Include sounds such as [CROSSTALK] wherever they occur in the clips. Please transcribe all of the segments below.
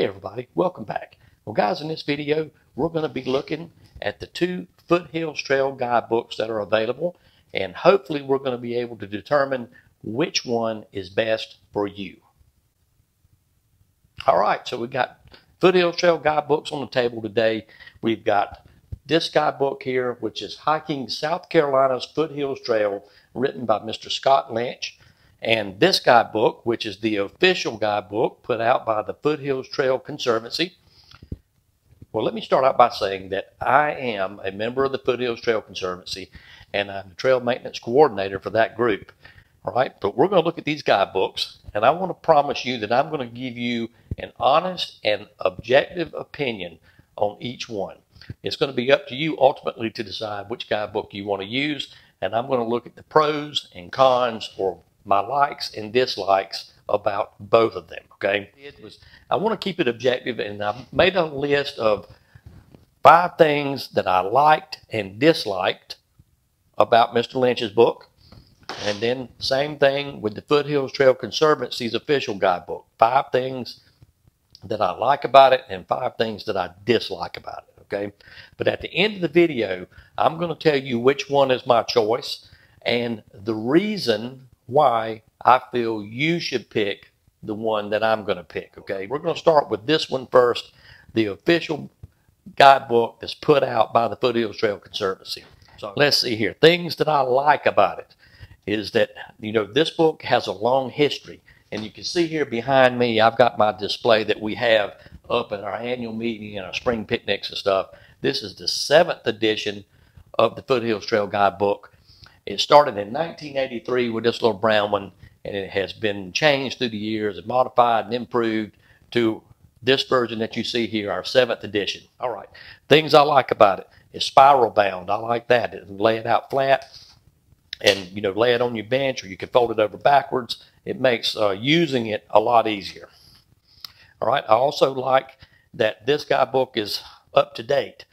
Hey everybody, welcome back. Well guys, in this video, we're going to be looking at the two Foothills Trail guidebooks that are available, and hopefully we're going to be able to determine which one is best for you. All right, so we've got Foothills Trail guidebooks on the table today. We've got this guidebook here, which is Hiking South Carolina's Foothills Trail, written by Mr. Scott Lynch. And this guidebook, which is the official guidebook put out by the Foothills Trail Conservancy. Well, let me start out by saying that I am a member of the Foothills Trail Conservancy and I'm the trail maintenance coordinator for that group. All right, but we're going to look at these guidebooks and I want to promise you that I'm going to give you an honest and objective opinion on each one. It's going to be up to you ultimately to decide which guidebook you want to use and I'm going to look at the pros and cons or my likes and dislikes about both of them. Okay, it was I want to keep it objective, and I made a list of five things that I liked and disliked about Mr. Lynch's book. And then same thing with the Foothills Trail Conservancy's official guidebook. Five things that I like about it and five things that I dislike about it. Okay. But at the end of the video, I'm going to tell you which one is my choice and the reason why I feel you should pick the one that I'm going to pick. Okay, we're going to start with this one first, the official guidebook that's put out by the Foothills Trail Conservancy. So let's see here. Things that I like about it is that, you know, this book has a long history. And you can see here behind me, I've got my display that we have up at our annual meeting and our spring picnics and stuff. This is the seventh edition of the Foothills Trail Guidebook. It started in 1983 with this little brown one, and it has been changed through the years and modified and improved to this version that you see here, our seventh edition. All right, things I like about it is spiral bound. I like that. It lay it out flat and you know lay it on your bench or you can fold it over backwards. It makes uh, using it a lot easier. All right, I also like that this guidebook is up to date.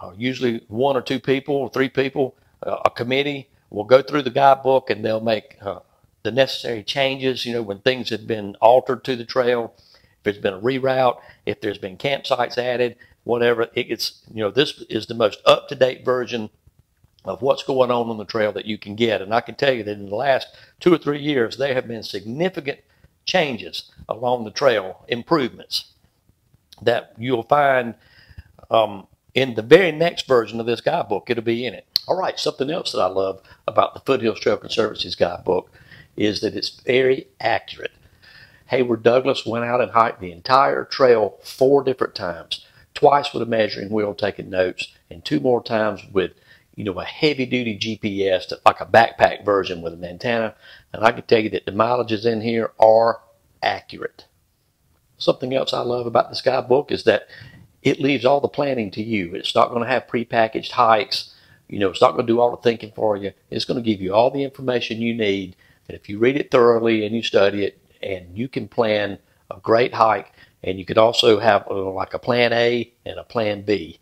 Uh, usually one or two people or three people a committee will go through the guidebook and they'll make uh, the necessary changes, you know, when things have been altered to the trail, if there's been a reroute, if there's been campsites added, whatever, it gets, you know, this is the most up-to-date version of what's going on on the trail that you can get. And I can tell you that in the last two or three years, there have been significant changes along the trail, improvements that you'll find um, in the very next version of this guidebook. It'll be in it. All right, something else that I love about the Foothills Trail Conservancy's guidebook is that it's very accurate. Hayward Douglas went out and hiked the entire trail four different times, twice with a measuring wheel taking notes, and two more times with you know, a heavy duty GPS, like a backpack version with an antenna. And I can tell you that the mileages in here are accurate. Something else I love about this guidebook is that it leaves all the planning to you. It's not going to have prepackaged hikes you know, it's not going to do all the thinking for you. It's going to give you all the information you need. And if you read it thoroughly and you study it, and you can plan a great hike, and you could also have a, like a plan A and a plan B.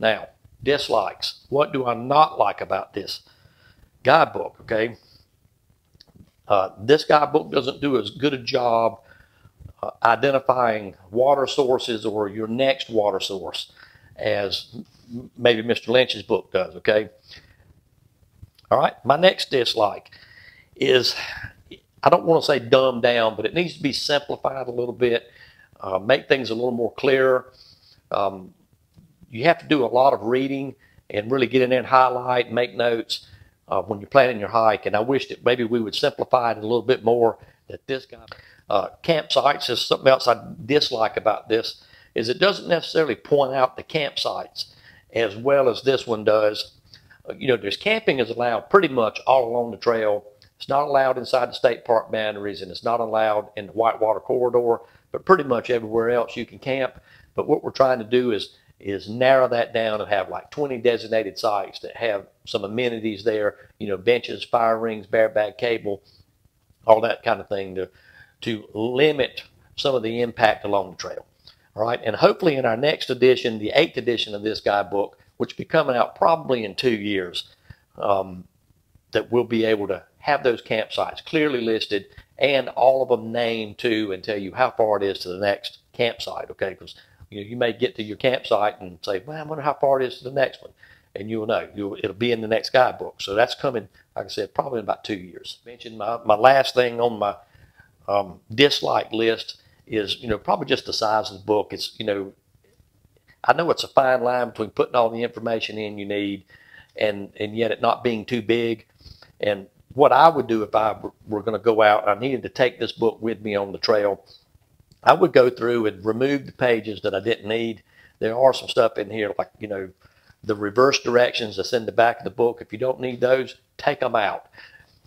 Now, dislikes. What do I not like about this guidebook? Okay. Uh, this guidebook doesn't do as good a job uh, identifying water sources or your next water source as maybe Mr. Lynch's book does, okay? All right, my next dislike is I don't want to say dumbed down, but it needs to be simplified a little bit, uh, make things a little more clear. Um, you have to do a lot of reading and really get in there and highlight, make notes uh, when you're planning your hike. And I wish that maybe we would simplify it a little bit more. That this guy, uh, campsites is something else I dislike about this is it doesn't necessarily point out the campsites as well as this one does. Uh, you know, there's camping is allowed pretty much all along the trail. It's not allowed inside the state park boundaries and it's not allowed in the Whitewater corridor, but pretty much everywhere else you can camp. But what we're trying to do is is narrow that down and have like 20 designated sites that have some amenities there, you know, benches, fire rings, bear bag cable, all that kind of thing to to limit some of the impact along the trail. All right, and hopefully in our next edition, the eighth edition of this guidebook, which will be coming out probably in two years, um, that we'll be able to have those campsites clearly listed and all of them named too and tell you how far it is to the next campsite, okay? Because you know, you may get to your campsite and say, well, I wonder how far it is to the next one. And you'll know. You'll, it'll be in the next guidebook. So that's coming, like I said, probably in about two years. I mentioned my, my last thing on my um, dislike list is, you know, probably just the size of the book. It's, you know, I know it's a fine line between putting all the information in you need and, and yet it not being too big. And what I would do if I were going to go out, and I needed to take this book with me on the trail. I would go through and remove the pages that I didn't need. There are some stuff in here, like, you know, the reverse directions that's in the back of the book. If you don't need those, take them out.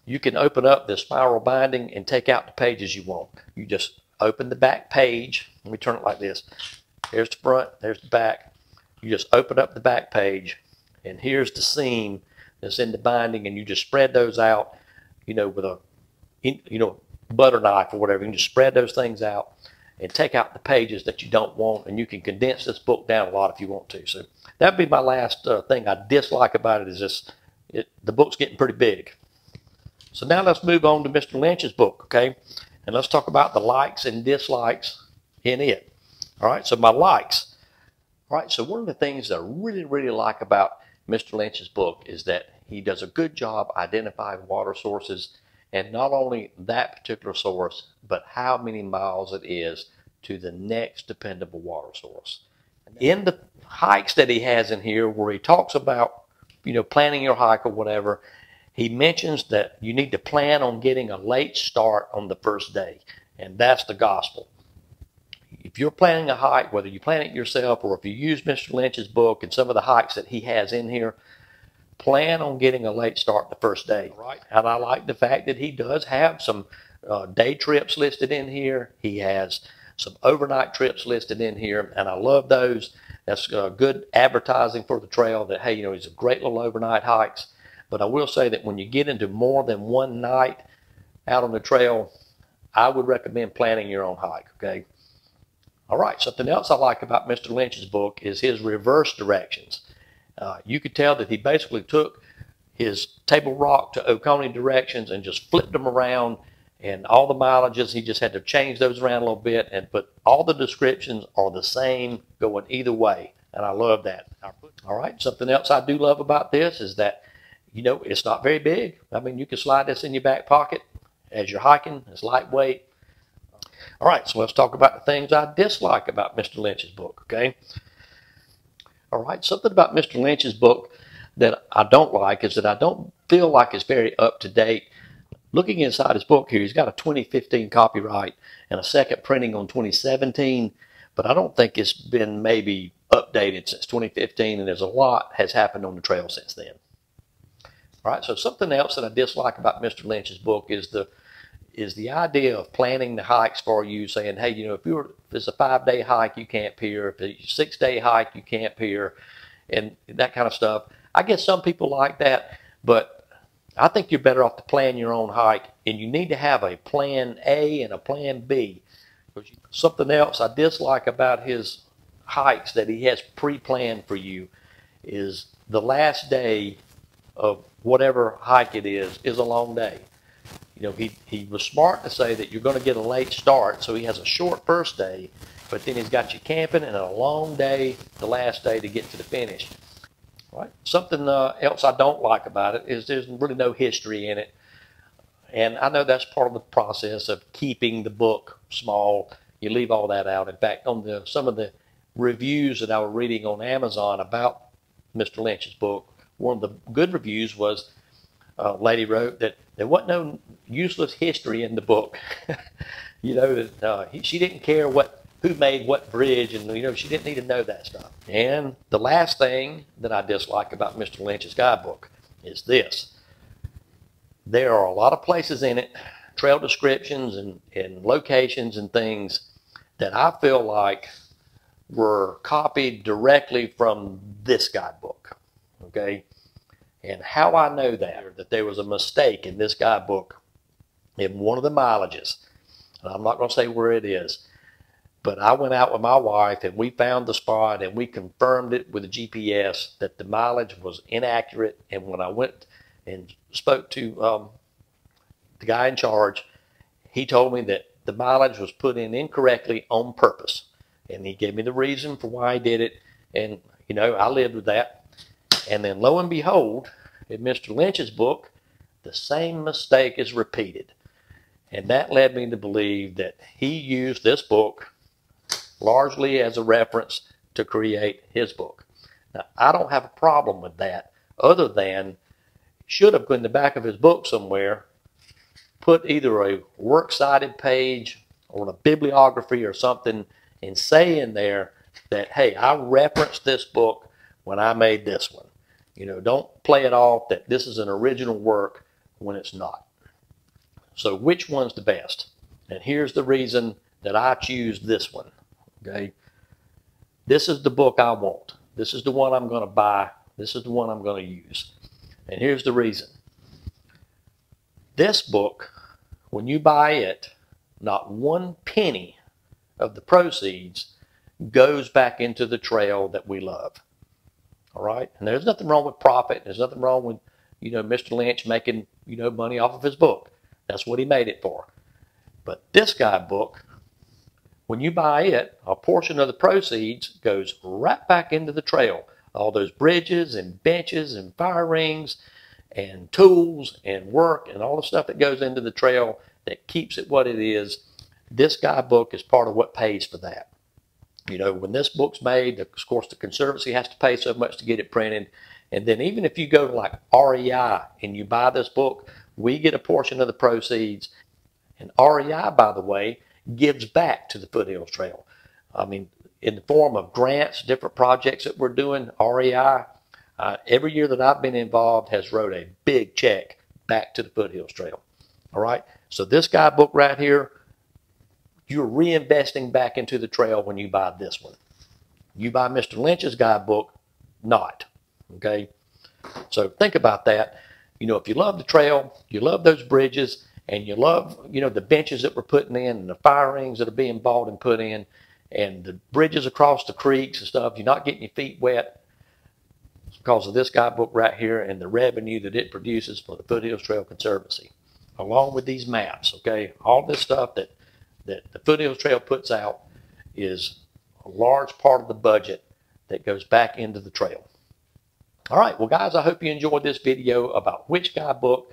You can open up the spiral binding and take out the pages you want. You just open the back page. Let me turn it like this. Here's the front, there's the back. You just open up the back page, and here's the seam that's in the binding, and you just spread those out, you know, with a, you know, butter knife or whatever. You can just spread those things out and take out the pages that you don't want, and you can condense this book down a lot if you want to. So that'd be my last uh, thing I dislike about it is this, it, the book's getting pretty big. So now let's move on to Mr. Lynch's book, okay? And let's talk about the likes and dislikes in it. All right, so my likes. All right, so one of the things that I really, really like about Mr. Lynch's book is that he does a good job identifying water sources and not only that particular source, but how many miles it is to the next dependable water source. In the hikes that he has in here, where he talks about, you know, planning your hike or whatever, he mentions that you need to plan on getting a late start on the first day, and that's the gospel. If you're planning a hike, whether you plan it yourself or if you use Mr. Lynch's book and some of the hikes that he has in here, plan on getting a late start the first day. Right. And I like the fact that he does have some uh, day trips listed in here. He has some overnight trips listed in here, and I love those. That's uh, good advertising for the trail that, hey, you know, he's a great little overnight hikes. But I will say that when you get into more than one night out on the trail, I would recommend planning your own hike, okay? All right, something else I like about Mr. Lynch's book is his reverse directions. Uh, you could tell that he basically took his Table Rock to Oconee directions and just flipped them around and all the mileages, he just had to change those around a little bit and but all the descriptions are the same going either way. And I love that. All right, something else I do love about this is that, you know, it's not very big. I mean, you can slide this in your back pocket as you're hiking. It's lightweight. All right, so let's talk about the things I dislike about Mr. Lynch's book, okay? All right, something about Mr. Lynch's book that I don't like is that I don't feel like it's very up to date. Looking inside his book here, he's got a 2015 copyright and a second printing on 2017, but I don't think it's been maybe updated since 2015, and there's a lot has happened on the trail since then. All right, so something else that I dislike about Mr. Lynch's book is the is the idea of planning the hikes for you, saying, hey, you know, if you're if it's a five day hike, you camp here. If it's a six day hike, you camp here, and that kind of stuff. I guess some people like that, but I think you're better off to plan your own hike, and you need to have a plan A and a plan B. Something else I dislike about his hikes that he has pre-planned for you is the last day of whatever hike it is is a long day. You know, he, he was smart to say that you're going to get a late start, so he has a short first day, but then he's got you camping and a long day the last day to get to the finish. Right. Something uh, else I don't like about it is there's really no history in it. And I know that's part of the process of keeping the book small. You leave all that out. In fact, on the some of the reviews that I was reading on Amazon about Mr. Lynch's book, one of the good reviews was a lady wrote that there wasn't no useless history in the book. [LAUGHS] you know, that uh, he, she didn't care what who made what bridge, and you know, she didn't need to know that stuff. And the last thing that I dislike about Mr. Lynch's guidebook is this. There are a lot of places in it, trail descriptions and, and locations and things that I feel like were copied directly from this guidebook. Okay? And how I know that, that there was a mistake in this guidebook in one of the mileages, and I'm not going to say where it is, but I went out with my wife and we found the spot and we confirmed it with the GPS that the mileage was inaccurate. And when I went and spoke to um, the guy in charge, he told me that the mileage was put in incorrectly on purpose. And he gave me the reason for why he did it. And, you know, I lived with that. And then lo and behold, in Mr. Lynch's book, the same mistake is repeated. And that led me to believe that he used this book largely as a reference to create his book. Now, I don't have a problem with that, other than should have put in the back of his book somewhere put either a works cited page or a bibliography or something and say in there that, hey, I referenced this book when I made this one. You know, don't play it off that this is an original work when it's not. So which one's the best? And here's the reason that I choose this one. Okay. This is the book I want. This is the one I'm going to buy. This is the one I'm going to use. And here's the reason. This book, when you buy it, not one penny of the proceeds goes back into the trail that we love. All right? And there's nothing wrong with profit. There's nothing wrong with, you know, Mr. Lynch making, you know, money off of his book. That's what he made it for. But this guy book, when you buy it, a portion of the proceeds goes right back into the trail. All those bridges and benches and fire rings and tools and work and all the stuff that goes into the trail that keeps it what it is. This guy book is part of what pays for that. You know, when this book's made, of course, the Conservancy has to pay so much to get it printed. And then even if you go to like REI and you buy this book, we get a portion of the proceeds. And REI, by the way, gives back to the Foothills Trail. I mean, in the form of grants, different projects that we're doing, REI, uh, every year that I've been involved has wrote a big check back to the Foothills Trail. All right. So this guidebook right here, you're reinvesting back into the trail when you buy this one. You buy Mr. Lynch's guidebook, not. Okay. So think about that you know, if you love the trail, you love those bridges, and you love, you know, the benches that we're putting in and the fire rings that are being bought and put in, and the bridges across the creeks and stuff, you're not getting your feet wet because of this guidebook right here and the revenue that it produces for the Foothills Trail Conservancy, along with these maps, okay? All this stuff that, that the Foothills Trail puts out is a large part of the budget that goes back into the trail. All right, well, guys, I hope you enjoyed this video about which guidebook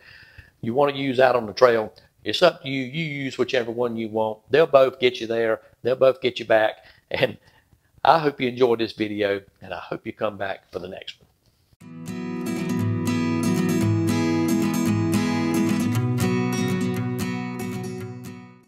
you want to use out on the trail. It's up to you. You use whichever one you want. They'll both get you there. They'll both get you back. And I hope you enjoyed this video, and I hope you come back for the next one.